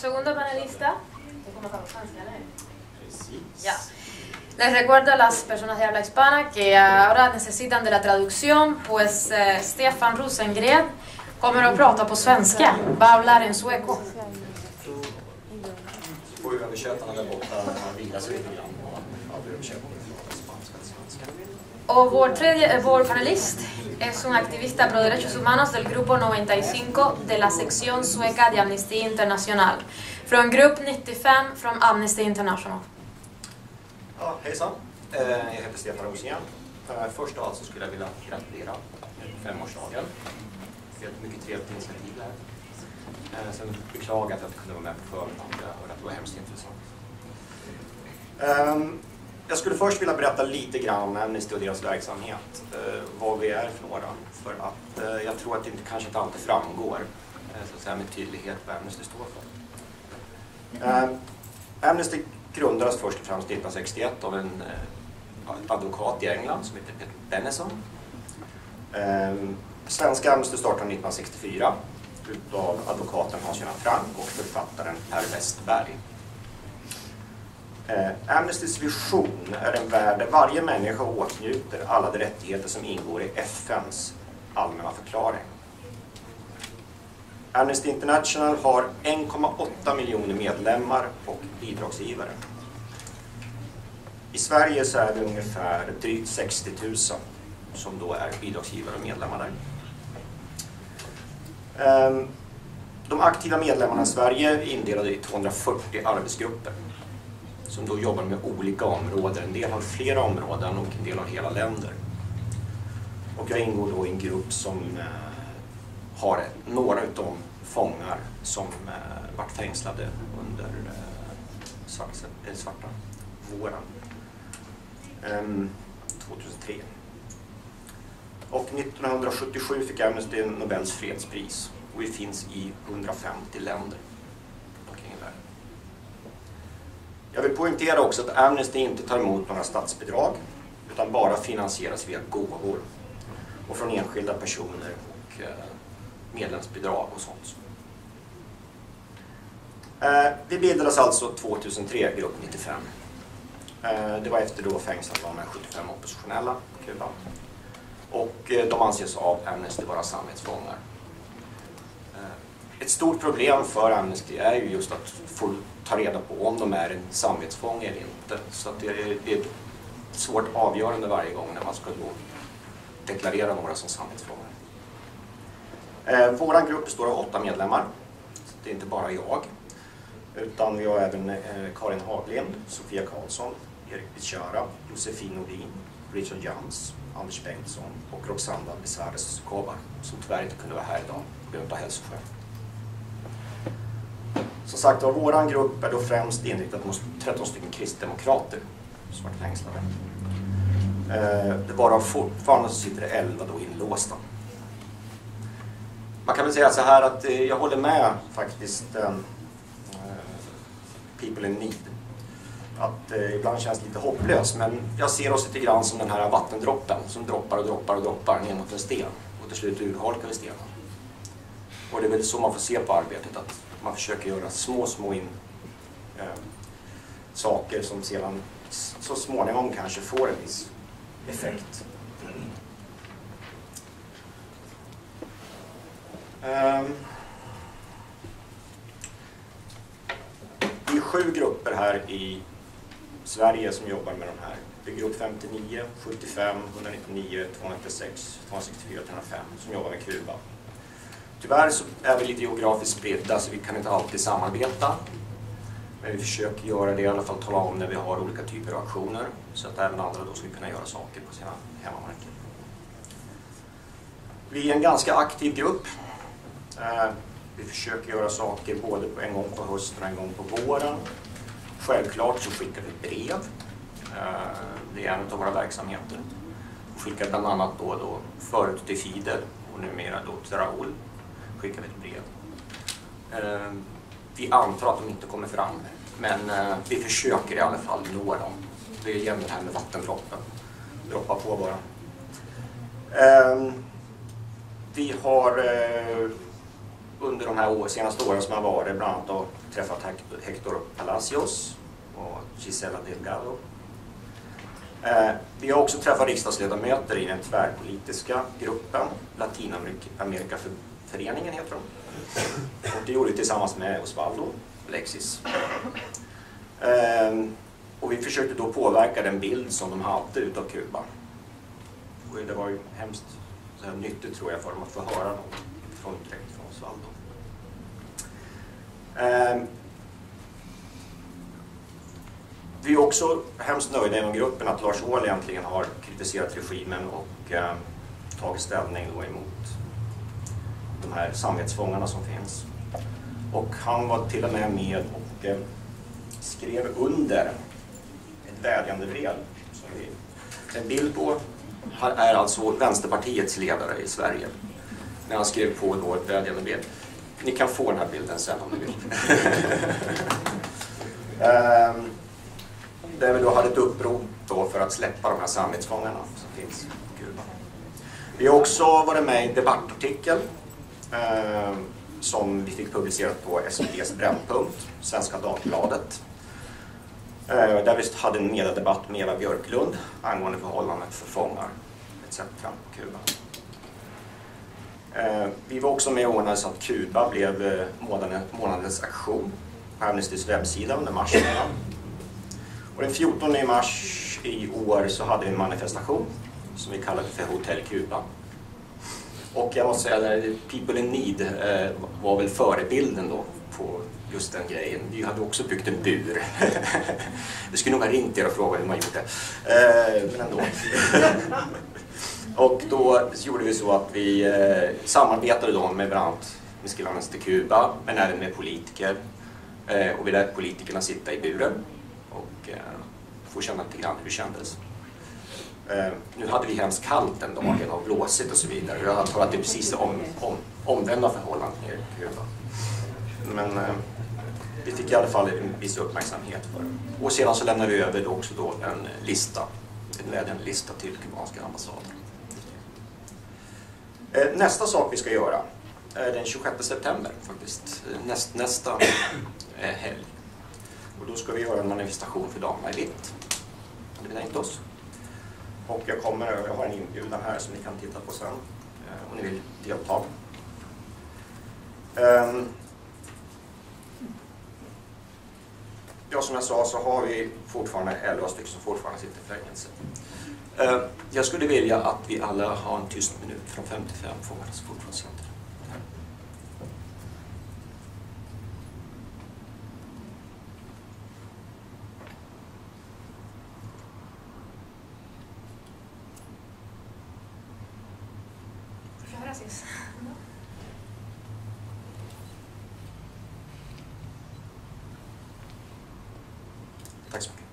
segunda panelista. Precis. Ya. Les recuerdo a las personas de habla hispana que ahora necesitan de la traducción, pues eh, Stefan Rosengren kommer att prata på svenska. Va a hablar en sueco. Får ju översättarna där borta vila sig lite grann och ja, översätta från spanska till svenska. Och vår, tredje, eh, vår panelist es un activista pro derechos humanos del grupo 95 de la sección sueca de Amnesty International. Från grupp 95 från Amnesty International. Ja, hejsan. Eh, Jag heter Stefan Rosengren. Först av allt så skulle jag vilja gratulera femårsdagen. Det är ett mycket trevligt initiativ det här. Eh, Sen beklagar att jag inte kunde vara med på förhand. Jag hörde att det var hemskt intressant. Jag skulle först vilja berätta lite grann om Amnesty och deras verksamhet. Eh, vad vi är för några. För att eh, jag tror att det kanske inte alltid framgår eh, så att säga, med tydlighet vad Amnesty står för. Amnesty grundades först och främst 1961 av en advokat i England som heter Peter Bennison. Svenska Amnesty startade 1964 utav advokaten Hans-Göran Frank och författaren Per Westberg. Eh, Amnestys vision är en värld där varje människa åtnjuter alla de rättigheter som ingår i FNs allmänna förklaring. Amnesty International har 1,8 miljoner medlemmar och bidragsgivare. I Sverige så är det ungefär drygt 60 000 som då är bidragsgivare och medlemmar där. Ehm, de aktiva medlemmarna i Sverige är indelade i 240 arbetsgrupper som då jobbar med olika områden. En del har flera områden och en del har hela länder. Och jag ingår då i en grupp som eh, har några utav de fångar som eh, vart fängslade under eh, svart, eh, svarta våren ehm, 2003. Och 1977 fick Amnesty Nobels fredspris och vi finns i 150 länder Jag poängtera också att Amnesty inte tar emot några statsbidrag utan bara finansieras via gåvor och från enskilda personer och eh, medlemsbidrag och sånt. Eh, vi bildades alltså 2003, grupp 95. Eh, det var efter då fängslat av de här 75 oppositionella på Kuba. Och de anses av Amnesty vara samvetsfångar. Ett stort problem för Amnesty är ju just att få ta reda på om de är en samvetsfånge eller inte. Så att det är, det är ett svårt avgörande varje gång när man ska då deklarera några som samvetsfångar. Eh, Vår grupp består av åtta medlemmar. Så det är inte bara jag. Utan vi har även eh, Karin Haglind, Sofia Karlsson, Erik Bichara, Josefin Nordin, Richard Jans, Anders Bengtsson och Roxanda Besares Kovar som tyvärr inte kunde vara här idag på grund av hälsoskäl. Som sagt var, vår grupp är då främst inriktad mot 13 stycken kristdemokrater som varit fängslade. Eh, det varav fortfarande så sitter det 11 då inlåsta. Man kan väl säga så här att eh, jag håller med faktiskt eh, People in Need. Att eh, ibland känns det lite hopplöst men jag ser oss lite grann som den här vattendroppen som droppar och droppar och droppar ner mot en sten och till slut urholkar vi stenen. Och det är väl så man får se på arbetet att man försöker göra små, små in, eh, saker som sedan så småningom kanske får en viss effekt. Um, det är sju grupper här i Sverige som jobbar med de här. Det är grupp 59, 75, 199, 296, 264 och 305 som jobbar med Kuba. Tyvärr så är vi lite geografiskt spridda så vi kan inte alltid samarbeta. Men vi försöker göra det i alla fall, tala om när vi har olika typer av aktioner så att även andra då ska kunna göra saker på sina hemmamarker. Vi är en ganska aktiv grupp. Eh, vi försöker göra saker både en gång på hösten och en gång på våren. Självklart så skickar vi brev. Eh, det är en av våra verksamheter. Vi skickar bland annat då, då förut till Fidel och numera då till Raoul skickar vi ett brev. Ehm, vi antar att de inte kommer fram, men eh, vi försöker i alla fall nå dem. Det är igen det här med vattendroppen. Droppa på bara. Ehm, vi har eh, under de här senaste åren som har varit bland annat och träffat Hector Palacios och Gisela Delgado. Ehm, vi har också träffat riksdagsledamöter i den tvärpolitiska gruppen, Föreningen heter de. Och det gjorde vi tillsammans med Osvaldo Alexis. Ehm, och vi försökte då påverka den bild som de hade utav Kuba. Och det var ju hemskt så här, nyttigt tror jag för dem att få höra något från, direkt från Osvaldo. Ehm, vi är också hemskt nöjda inom gruppen att Lars Ohly äntligen har kritiserat regimen och eh, tagit ställning då emot de här samvetsfångarna som finns. Och han var till och med med och eh, skrev under ett vädjande brev. Som vi, en bild på är alltså Vänsterpartiets ledare i Sverige. När han skrev på då ett vädjande brev. Ni kan få den här bilden sen om ni vill. um, där vi då hade ett upprop då för att släppa de här samvetsfångarna som finns på Kuba. Vi har också varit med i en debattartikel eh, som vi fick publicerat på SVTs Brännpunkt, Svenska Dagbladet. Eh, där vi hade en mediedebatt med Eva Björklund angående förhållandet för fångar etc. på Kuba. Eh, vi var också med och ordnade så att Kuba blev eh, månadens aktion på Amnestys webbsida under mars och den 14 mars i år så hade vi en manifestation som vi kallade för Hotell Kuba. Och jag måste säga att People in Need eh, var väl förebilden då på just den grejen. Vi hade också byggt en bur. Det skulle nog ha ringt er och frågat hur man gjorde. Eh, men ändå. och då gjorde vi så att vi eh, samarbetade då med bland annat med Skillarnas till Kuba, men även med politiker. Eh, och vi lät politikerna sitta i buren och eh, få känna lite grann hur det kändes. Eh, nu hade vi hemskt kallt den dagen och blåsigt och så vidare. Jag antar att det är precis om, om, omvända förhållanden nere i Kuba. Men eh, vi fick i alla fall en viss uppmärksamhet för det. Och sedan så lämnade vi över då också då en lista, en vädjande lista till kubanska ambassaden. Eh, nästa sak vi ska göra är den 26 september faktiskt, eh, näst, nästa eh, helg. Och då ska vi göra en manifestation för damerna i vitt. hade vi tänkt oss. Och jag, kommer, jag har en inbjudan här som ni kan titta på sen eh, om ni vill delta. Ehm, ja, som jag sa så har vi fortfarande 11 stycken som fortfarande sitter i fängelse. Ehm, jag skulle vilja att vi alla har en tyst minut från 55 fångar som fortfarande sitter. Gracias. Tack så mycket.